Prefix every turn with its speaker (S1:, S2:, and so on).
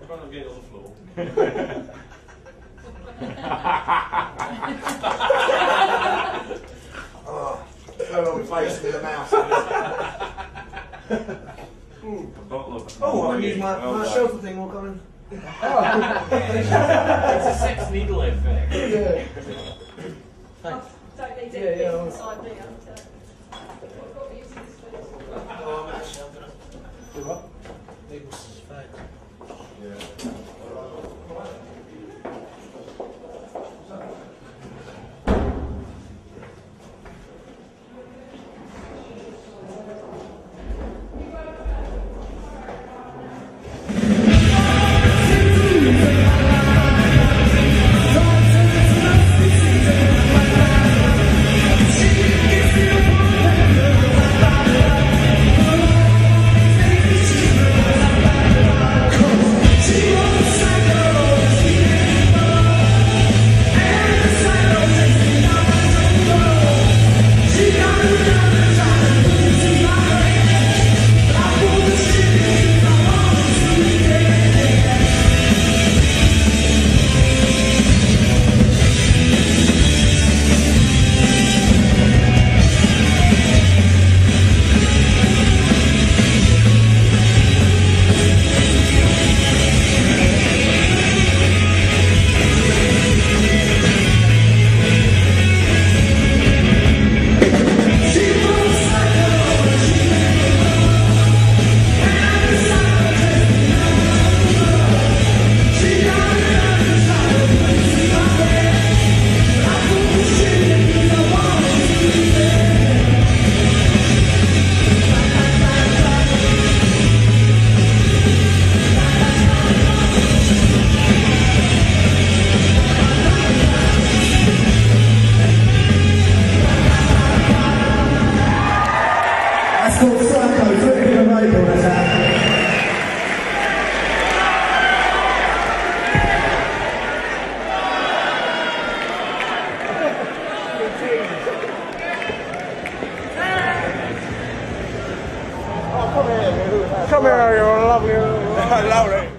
S1: Everyone
S2: will get on the floor. Hmm.
S3: Oh, I oh, can use my, my oh, shelter thing while coming.
S1: it's a sex needle effect.
S3: Yeah.
S4: Thanks. Oh, Don't need
S3: Yeah,
S4: anything
S3: yeah, I'll-
S4: inside me,
S3: The label, that's that.
S5: Come here, you lovely. lovely.